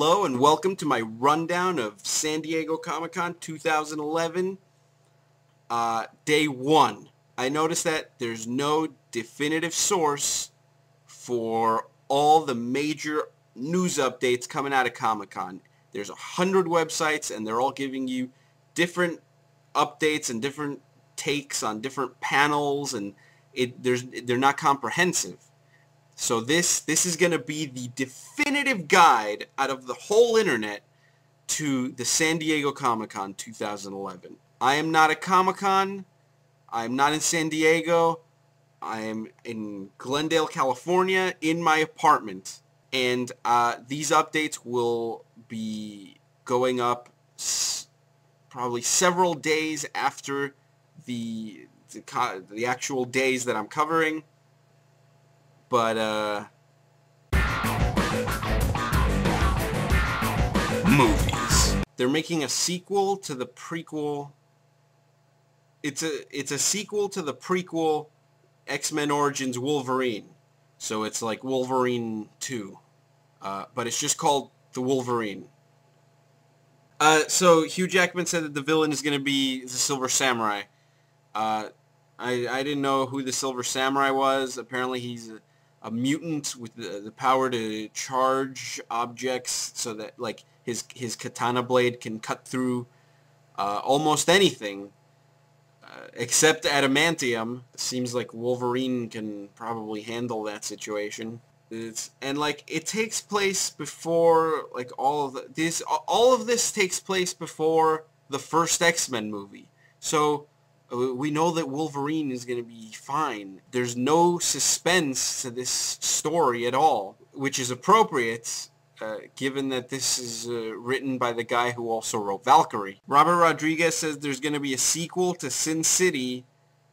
Hello and welcome to my rundown of San Diego Comic-Con 2011, uh, day one. I noticed that there's no definitive source for all the major news updates coming out of Comic-Con. There's a hundred websites and they're all giving you different updates and different takes on different panels and it there's they're not comprehensive. So this this is going to be the definitive guide out of the whole internet to the San Diego Comic-Con 2011. I am not at Comic-Con. I am not in San Diego. I am in Glendale, California in my apartment. And uh, these updates will be going up probably several days after the, the, the actual days that I'm covering. But, uh... Movies. They're making a sequel to the prequel... It's a, it's a sequel to the prequel X-Men Origins Wolverine. So it's like Wolverine 2. Uh, but it's just called The Wolverine. Uh, so Hugh Jackman said that the villain is going to be the Silver Samurai. Uh, I, I didn't know who the Silver Samurai was. Apparently he's a, a mutant with the, the power to charge objects so that like his his katana blade can cut through uh, almost anything uh, except adamantium. Seems like Wolverine can probably handle that situation. It's, and like it takes place before like all of the, this all of this takes place before the first X-Men movie. So we know that Wolverine is going to be fine. There's no suspense to this story at all, which is appropriate uh, given that this is uh, written by the guy who also wrote Valkyrie. Robert Rodriguez says there's going to be a sequel to Sin City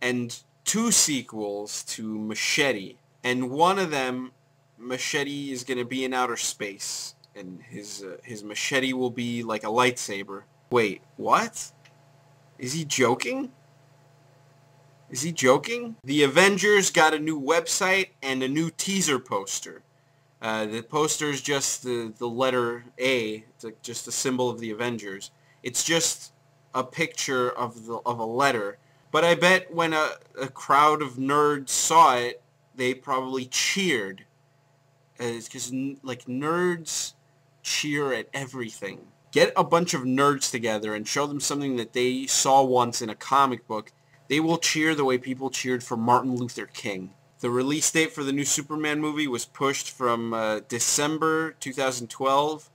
and two sequels to Machete. And one of them, Machete, is going to be in outer space. And his, uh, his machete will be like a lightsaber. Wait, what? Is he joking? Is he joking? The Avengers got a new website and a new teaser poster. Uh, the poster is just the, the letter A. It's just a symbol of the Avengers. It's just a picture of the of a letter. But I bet when a, a crowd of nerds saw it, they probably cheered. Because like nerds cheer at everything. Get a bunch of nerds together and show them something that they saw once in a comic book they will cheer the way people cheered for Martin Luther King. The release date for the new Superman movie was pushed from uh, December 2012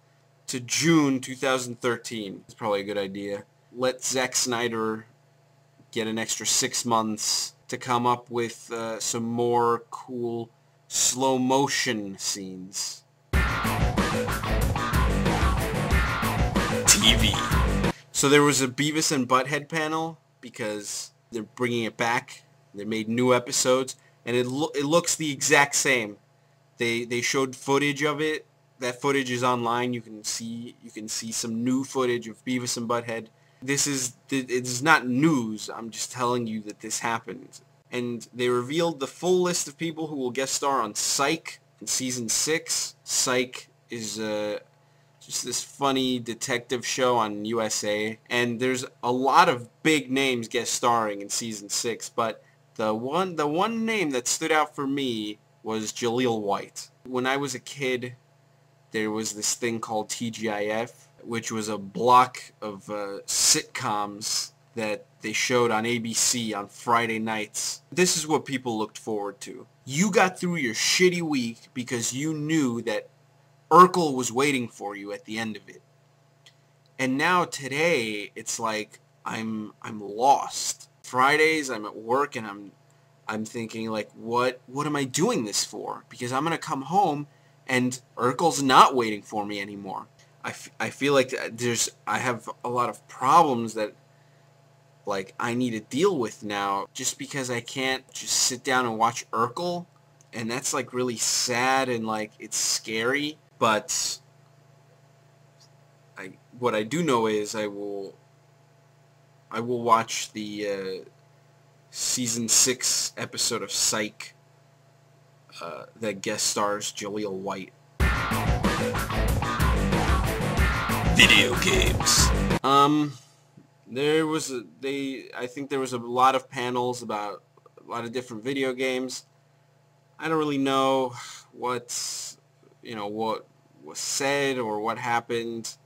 to June 2013. It's probably a good idea. Let Zack Snyder get an extra six months to come up with uh, some more cool slow motion scenes. TV. So there was a Beavis and Butthead panel because they're bringing it back. They made new episodes, and it lo- it looks the exact same. They they showed footage of it. That footage is online. You can see you can see some new footage of Beavis and Butthead. This is it is not news. I'm just telling you that this happened. And they revealed the full list of people who will guest star on Psych in season six. Psych is uh, this funny detective show on USA. And there's a lot of big names guest starring in season six, but the one the one name that stood out for me was Jaleel White. When I was a kid, there was this thing called TGIF, which was a block of uh, sitcoms that they showed on ABC on Friday nights. This is what people looked forward to. You got through your shitty week because you knew that Urkel was waiting for you at the end of it. And now today, it's like I'm I'm lost. Fridays, I'm at work and I'm I'm thinking like, what what am I doing this for? Because I'm gonna come home and Urkel's not waiting for me anymore. I, I feel like uh, there's I have a lot of problems that like I need to deal with now just because I can't just sit down and watch Urkel and that's like really sad and like it's scary but I what I do know is I will I will watch the uh, season six episode of Psych uh, that guest stars Jaleel White. Video games. Um, there was a, they. I think there was a lot of panels about a lot of different video games. I don't really know what you know what was said or what happened.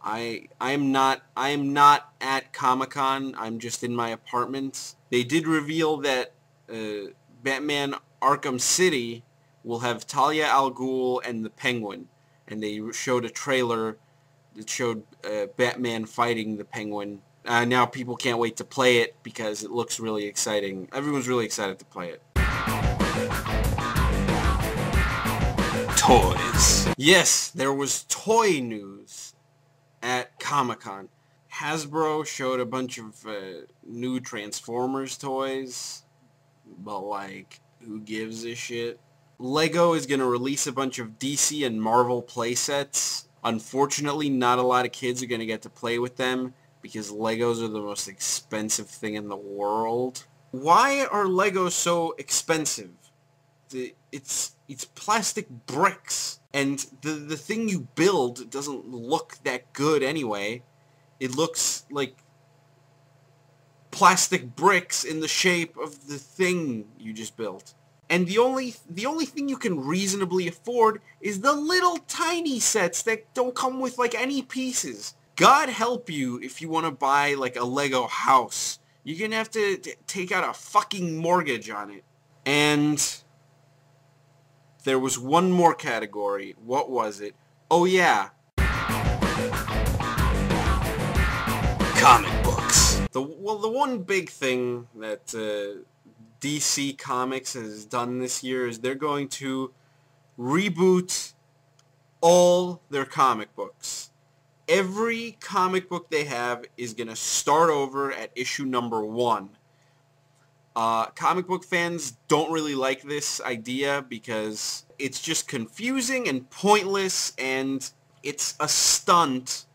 I I am not I am not at Comic Con. I'm just in my apartment. They did reveal that uh, Batman Arkham City will have Talia al Ghul and the Penguin, and they showed a trailer that showed uh, Batman fighting the Penguin. Uh, now people can't wait to play it because it looks really exciting. Everyone's really excited to play it. Toys. Yes, there was toy news at Comic-Con. Hasbro showed a bunch of uh, new Transformers toys, but like, who gives a shit? Lego is going to release a bunch of DC and Marvel playsets. Unfortunately, not a lot of kids are going to get to play with them because Legos are the most expensive thing in the world. Why are Legos so expensive? The, it's it's plastic bricks and the the thing you build doesn't look that good anyway. It looks like plastic bricks in the shape of the thing you just built. And the only the only thing you can reasonably afford is the little tiny sets that don't come with like any pieces. God help you if you want to buy like a Lego house. You're going to have to take out a fucking mortgage on it. And there was one more category. What was it? Oh yeah, Comic books. The well, the one big thing that uh, DC Comics has done this year is they're going to reboot all their comic books. Every comic book they have is going to start over at issue number one. Uh, comic book fans don't really like this idea because it's just confusing and pointless and it's a stunt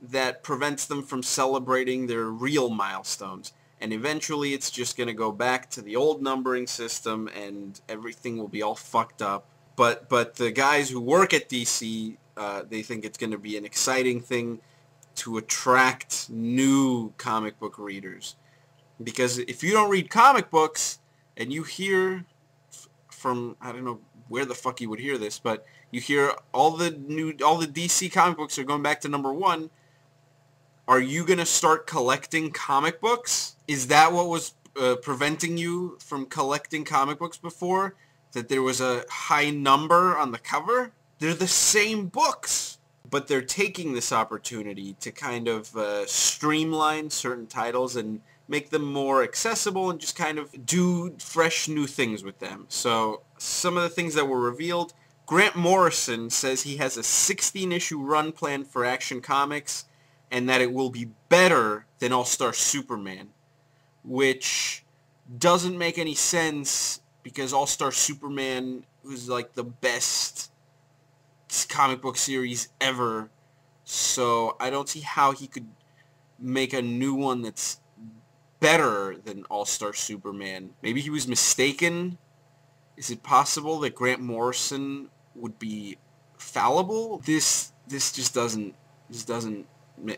that prevents them from celebrating their real milestones. And eventually it's just going to go back to the old numbering system and everything will be all fucked up. But but the guys who work at DC, uh, they think it's going to be an exciting thing to attract new comic book readers. Because if you don't read comic books and you hear from, I don't know where the fuck you would hear this, but you hear all the new, all the DC comic books are going back to number one, are you going to start collecting comic books? Is that what was uh, preventing you from collecting comic books before? That there was a high number on the cover? They're the same books, but they're taking this opportunity to kind of uh, streamline certain titles and make them more accessible and just kind of do fresh new things with them. So some of the things that were revealed, Grant Morrison says he has a 16-issue run plan for Action Comics and that it will be better than All-Star Superman, which doesn't make any sense because All-Star Superman was like the best comic book series ever. So I don't see how he could make a new one that's better than All-Star Superman. Maybe he was mistaken. Is it possible that Grant Morrison would be fallible? This this just doesn't this doesn't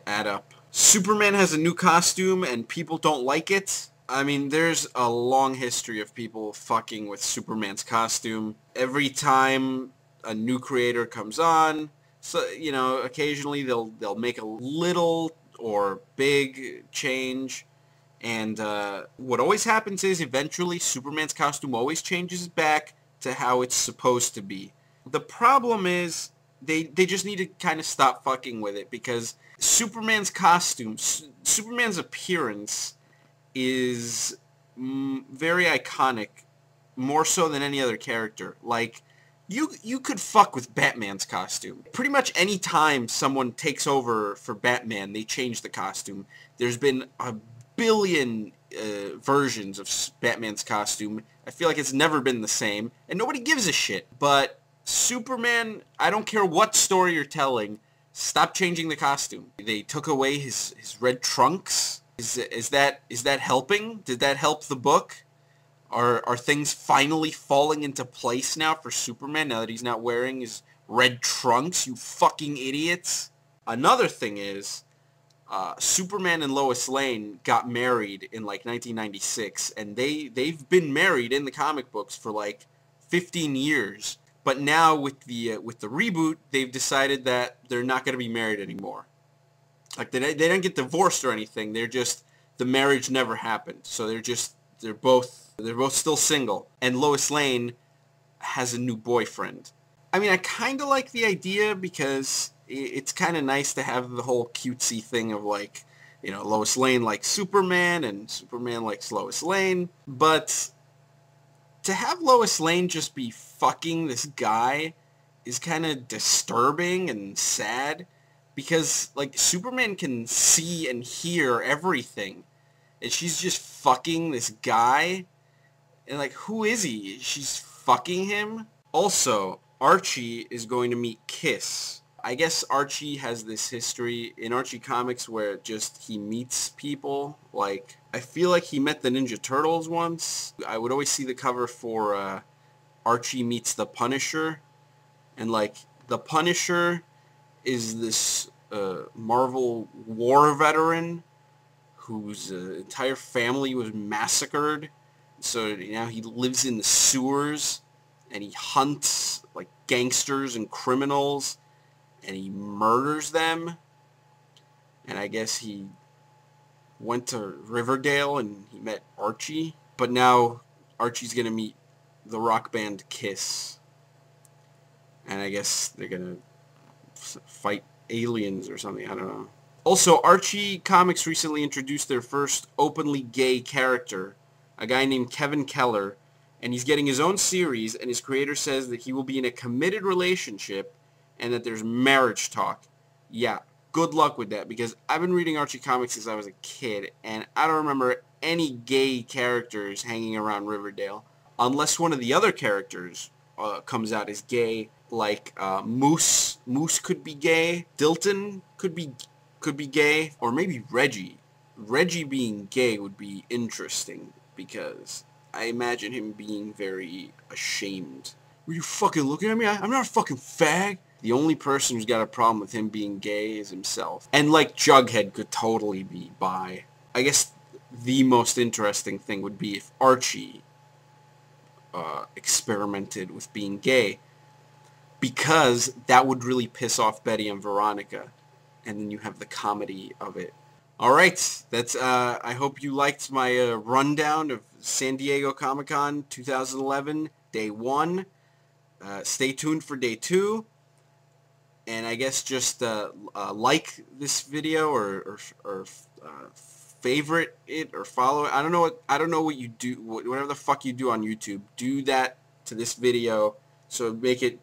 add up. Superman has a new costume and people don't like it. I mean, there's a long history of people fucking with Superman's costume. Every time a new creator comes on, so you know, occasionally they'll they'll make a little or big change. And uh, what always happens is eventually Superman's costume always changes back to how it's supposed to be. The problem is they they just need to kind of stop fucking with it because Superman's costume, Superman's appearance is mm, very iconic, more so than any other character. Like you you could fuck with Batman's costume. Pretty much any time someone takes over for Batman, they change the costume. There's been a billion uh, versions of Batman's costume. I feel like it's never been the same, and nobody gives a shit. But Superman, I don't care what story you're telling, Stop changing the costume. They took away his, his red trunks. Is, is that is that helping? Did that help the book? Are are things finally falling into place now for Superman now that he's not wearing his red trunks? You fucking idiots. Another thing is, uh, Superman and Lois Lane got married in like 1996, and they they've been married in the comic books for like 15 years. But now with the uh, with the reboot, they've decided that they're not going to be married anymore. Like they they didn't get divorced or anything. They're just the marriage never happened. So they're just they're both they're both still single. And Lois Lane has a new boyfriend. I mean, I kind of like the idea because it's kind of nice to have the whole cutesy thing of like, you know, Lois Lane likes Superman and Superman likes Lois Lane. But to have Lois Lane just be fucking this guy is kind of disturbing and sad because like Superman can see and hear everything and she's just fucking this guy and like who is he she's fucking him also Archie is going to meet Kiss I guess Archie has this history in Archie comics where just he meets people. Like I feel like he met the Ninja Turtles once. I would always see the cover for uh, Archie meets the Punisher. And like the Punisher is this uh, Marvel war veteran whose uh, entire family was massacred. So now he lives in the sewers and he hunts like gangsters and criminals and he murders them. And I guess he went to Riverdale and he met Archie. But now Archie's going to meet the rock band Kiss. And I guess they're going to fight aliens or something. I don't know. Also, Archie Comics recently introduced their first openly gay character, a guy named Kevin Keller, and he's getting his own series, and his creator says that he will be in a committed relationship and that there's marriage talk. Yeah, good luck with that, because I've been reading Archie Comics since I was a kid, and I don't remember any gay characters hanging around Riverdale, unless one of the other characters uh, comes out as gay, like uh, Moose. Moose could be gay. Dilton could be could be gay, or maybe Reggie. Reggie being gay would be interesting because I imagine him being very ashamed. Were you fucking looking at me? I, I'm not a fucking fag. The only person who's got a problem with him being gay is himself. And like Jughead could totally be bi. I guess the most interesting thing would be if Archie uh, experimented with being gay because that would really piss off Betty and Veronica and then you have the comedy of it. All right, that's. Uh, I hope you liked my uh, rundown of San Diego Comic Con 2011, day one. Uh, stay tuned for day two, and I guess just uh, uh, like this video or or, or uh, favorite it or follow it. I don't know what I don't know what you do. Whatever the fuck you do on YouTube, do that to this video so make it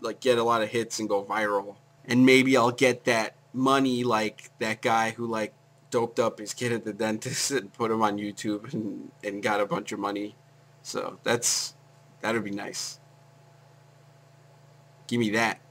like get a lot of hits and go viral. And maybe I'll get that money like that guy who like doped up his kid at the dentist and put him on YouTube and, and got a bunch of money. So that's that'd be nice. Give me that.